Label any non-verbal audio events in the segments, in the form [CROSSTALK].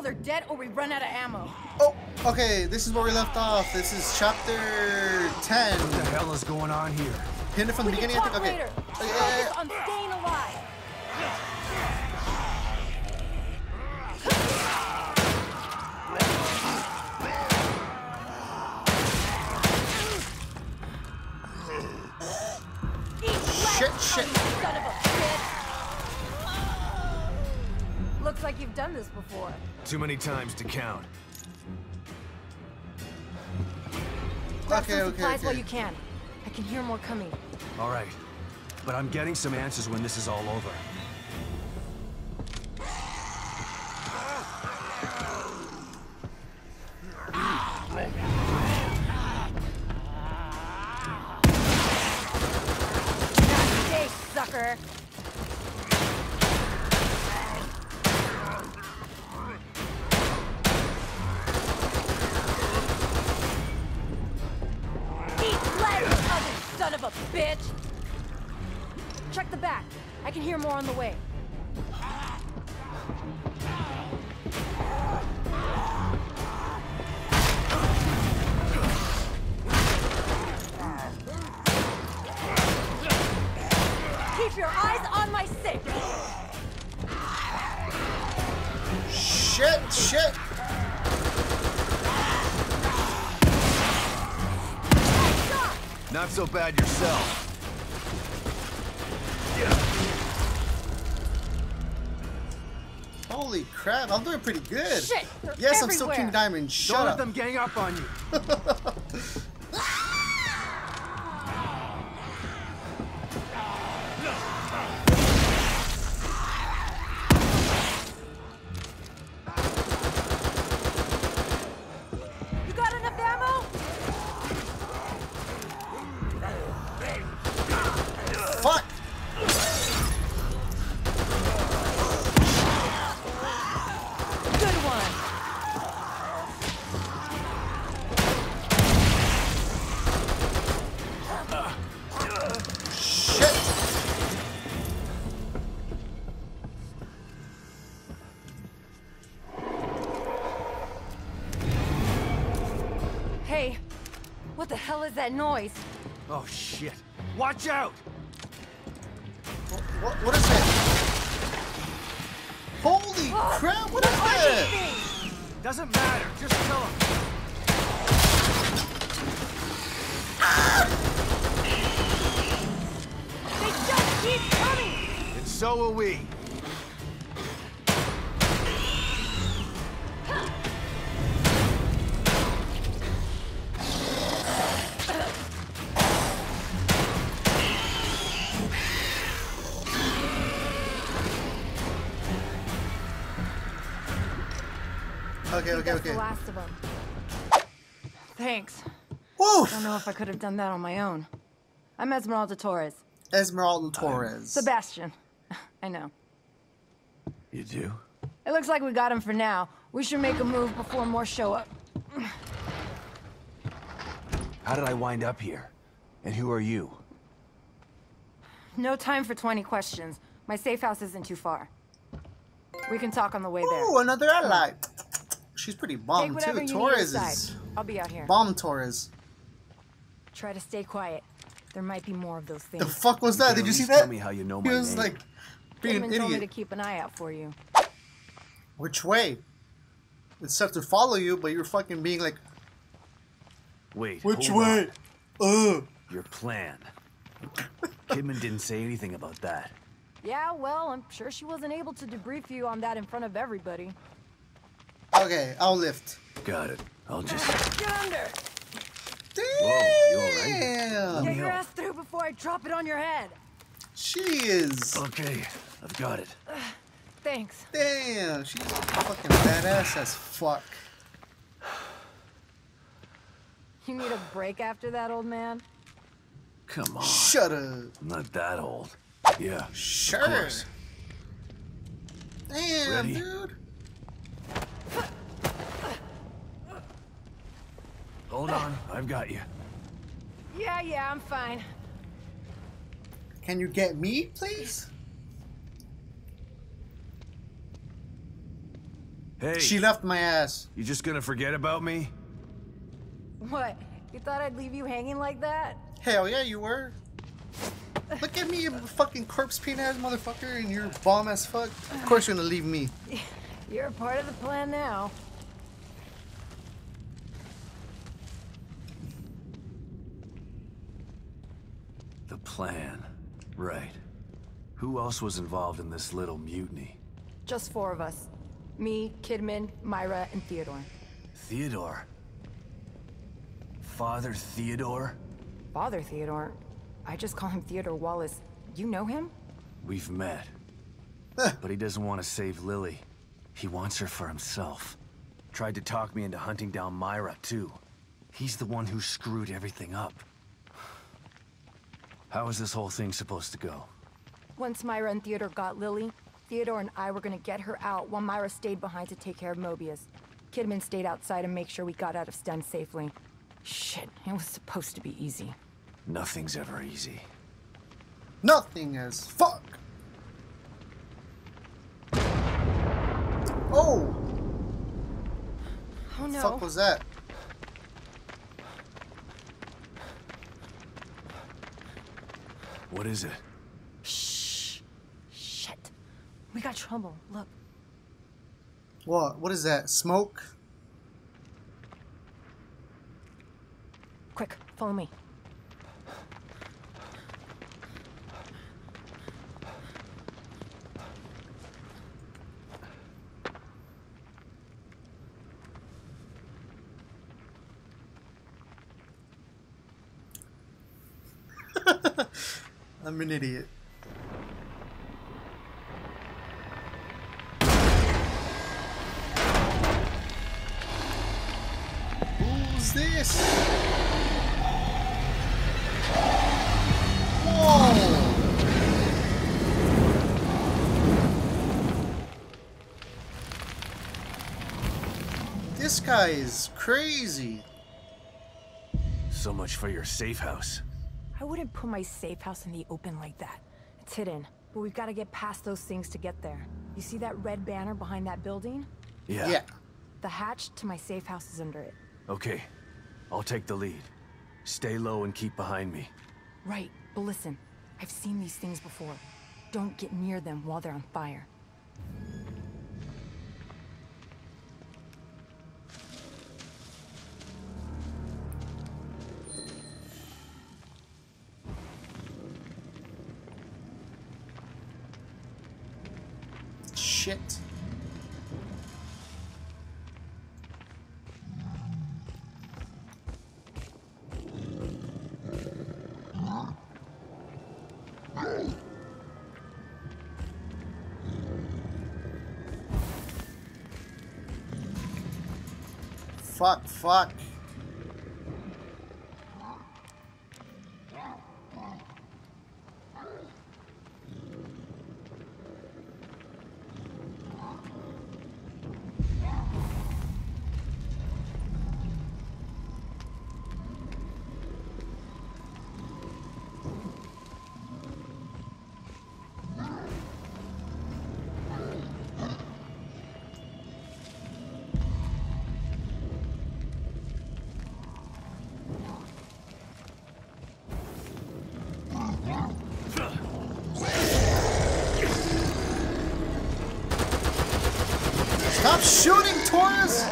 until they're dead or we run out of ammo. Oh, okay. This is where we left off. This is chapter 10. What the hell is going on here? Hit it from the We beginning, I talk think. Okay. later. Yeah, yeah, Focus you've done this before. Too many times to count. Grab Okay, some okay, supplies while you can. I can hear more coming. All right. But I'm getting some answers when this is all over. Check the back. I can hear more on the way. Keep your eyes on my six. Shit, shit. Not so bad yourself. Crap, I'm doing pretty good. Shit, they're yes, I'm still. King Diamond. Shut Don't let them gang up on you. [LAUGHS] You got enough ammo? Fuck. What that noise? Oh shit. Watch out! What, what is that? Holy Oh, crap, what is that? Doesn't matter. Just kill him. Ah! They just keep coming! And so will we. Okay, okay, That's okay. the last of them. Thanks. I Don't know if I could have done that on my own. I'm Esmeralda Torres. Esmeralda Torres. Sebastian. [LAUGHS] I know. You do? It looks like we got him for now. We should make a move before more show up. How did I wind up here? And who are you? No time for 20 questions. My safe house isn't too far. We can talk on the way there. Ooh, another ally. She's pretty bomb too. Torres need is. I'll be out here. bomb Torres. Try to stay quiet. There might be more of those things. The fuck was that? Did you at see least that? tell me how you know my he my was name. like being an Damon told me to keep an eye out for you. Which way? It's set to follow you, but you're fucking being like, Wait. which hold way? on. Ugh. Your plan. Kidman didn't say anything about that. Yeah, well, I'm sure she wasn't able to debrief you on that in front of everybody. Okay, I'll lift. Got it. I'll just. Get under! Whoa, you all right? Get your ass through before I drop it on your head. She is. Okay, I've got it. Thanks. Damn, she's a fucking badass as fuck. You need a break after that, old man? Come on. Shut up. I'm not that old. Yeah. Sure. course. Damn, Ready? dude. Hold on. I've got you. Yeah, yeah, I'm fine. Can you get me, please? Hey, She left my ass. you just gonna forget about me? What? You thought I'd leave you hanging like that? Hell yeah, you were. Look at me, you fucking corpse paint ass motherfucker, and you're bomb as fuck. Of course you're gonna leave me. [LAUGHS] You're a part of the plan now. Plan. Right. Who else was involved in this little mutiny? Just four of us. Me, Kidman, Myra, and Theodore. Theodore. Father Theodore? Father Theodore? I just call him Theodore Wallace. You know him? We've met. but he doesn't want to save Lily. He wants her for himself. Tried to talk me into hunting down Myra, too. He's the one who screwed everything up. How is this whole thing supposed to go? Once Myra and Theodore got Lily, Theodore and I were gonna get her out while Myra stayed behind to take care of Mobius. Kidman stayed outside and make sure we got out of STEM safely. Shit, it was supposed to be easy. Nothing's ever easy. Nothing as fuck. Oh, Oh no. fuck was that? What is it? Shh. Shit. We got trouble. Look. What? What is that? Smoke? Quick, follow me. I'm an idiot. Who's this? This guy is crazy. So much for your safe house. I wouldn't put my safe house in the open like that. It's hidden, but we've got to get past those things to get there. You see that red banner behind that building? Yeah. yeah. The hatch to my safe house is under it. Okay. I'll take the lead. Stay low and keep behind me. Right, but listen, I've seen these things before. Don't get near them while they're on fire. Fuck, fuck. Shooting, Torres!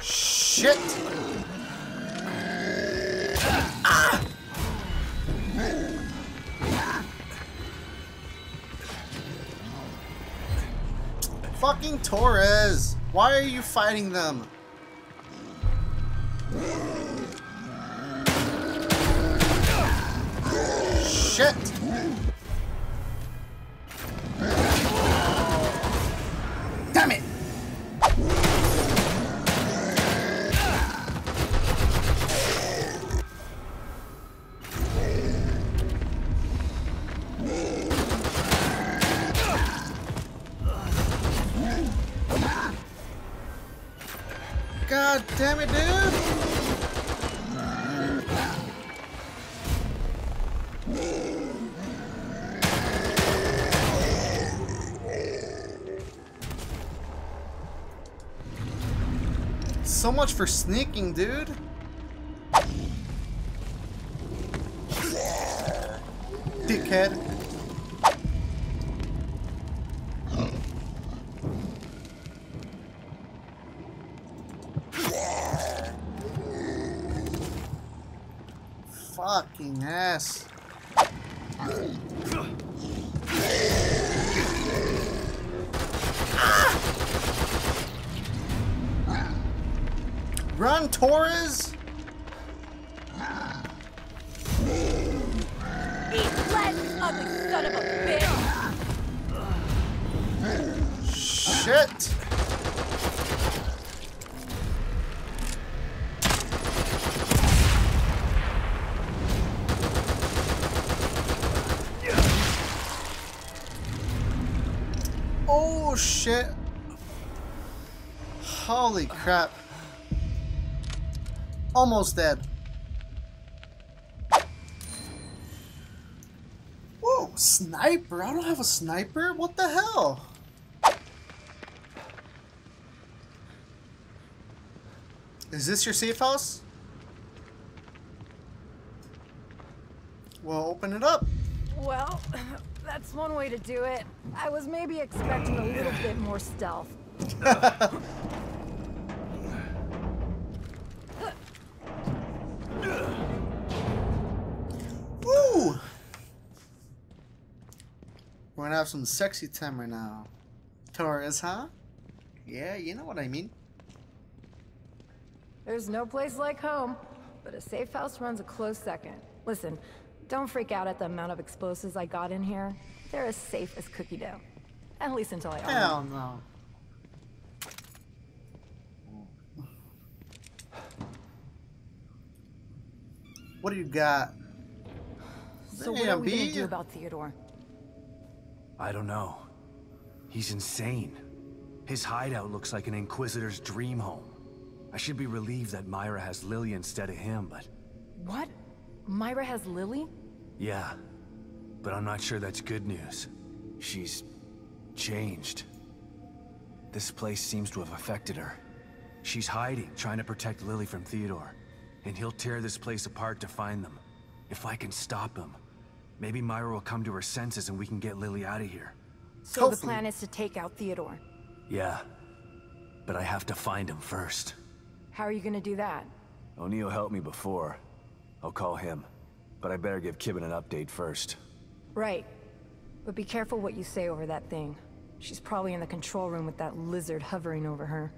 Shit! Ah. Fucking Torres! Why are you fighting them? Shit! So much for sneaking, dude. Dickhead. Fucking ass. Run, Torres! Eat flesh, ugly son of a bitch! Shit! Oh shit! Holy crap. Almost dead. Whoa, sniper? I don't have a sniper? What the hell? Is this your safe house? Well, open it up. Well, [LAUGHS] that's one way to do it. I was maybe expecting a little bit more stealth. [LAUGHS] have some sexy time right now. Torres, huh? Yeah, you know what I mean. There's no place like home, but a safe house runs a close second. Listen, don't freak out at the amount of explosives I got in here. They're as safe as cookie dough. At least until I them. Hell no. What do you got? So what are we gonna do about Theodore? I don't know. He's insane. His hideout looks like an Inquisitor's dream home. I should be relieved that Myra has Lily instead of him, but What? Myra has Lily? yeah. But I'm not sure that's good news. She's changed. This place seems to have affected her. She's hiding, trying to protect Lily from Theodore. And he'll tear this place apart to find them. If I can stop him, maybe Myra will come to her senses and we can get Lily out of here. So the plan is to take out Theodore. Yeah, but I have to find him first. How are you gonna do that? O'Neal helped me before. I'll call him. But I better give Kidman an update first. Right. But be careful what you say over that thing. She's probably in the control room with that lizard hovering over her.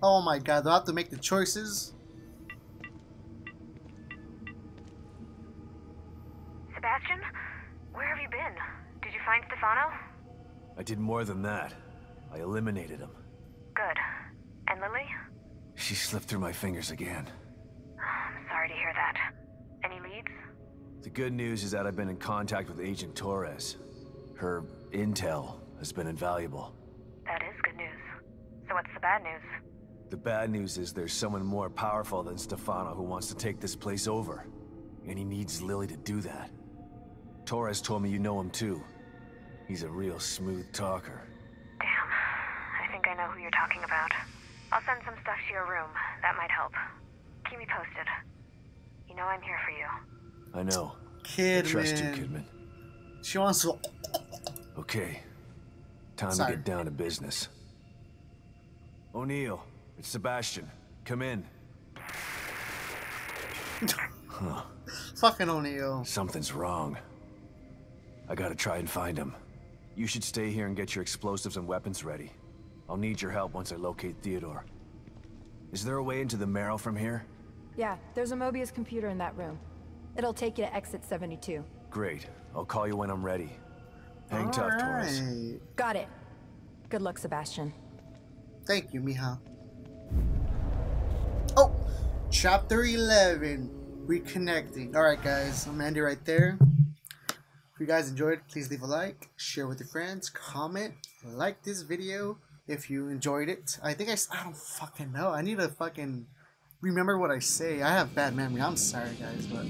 Oh my god, do I have to make the choices? I did more than that. I eliminated him. Good. And Lily? She slipped through my fingers again. I'm sorry to hear that. Any leads? The good news is that I've been in contact with Agent Torres. Her intel has been invaluable. That is good news. So what's the bad news? The bad news is there's someone more powerful than Stefano who wants to take this place over. And he needs Lily to do that. Torres told me you know him too. He's a real smooth talker. Damn. I think I know who you're talking about. I'll send some stuff to your room. That might help. Keep me posted. You know I'm here for you. I know. Kidman. I trust you, Kidman. She wants to. Okay. Time Sorry. to get down to business. O'Neal, it's Sebastian. Come in. huh. [LAUGHS] Fucking O'Neal. Something's wrong. I gotta try and find him. You should stay here and get your explosives and weapons ready. I'll need your help once I locate Theodore. Is there a way into the Marrow from here? Yeah, there's a Mobius computer in that room. It'll take you to exit 72. Great. I'll call you when I'm ready. Hang tough, Torres. Alright. Got it. Good luck, Sebastian. Thank you, Mija. Oh, chapter 11 Reconnecting. Alright, guys, I'm Andy right there. If you guys enjoyed, please leave a like, share with your friends, comment, like this video if you enjoyed it. I think I, I don't fucking know. I need to fucking remember what I say. I have bad memory. I'm sorry, guys, but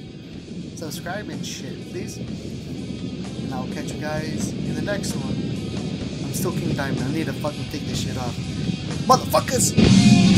subscribe and shit, please. And I'll catch you guys in the next one. I'm still King Diamond. I need to fucking take this shit off. motherfuckers!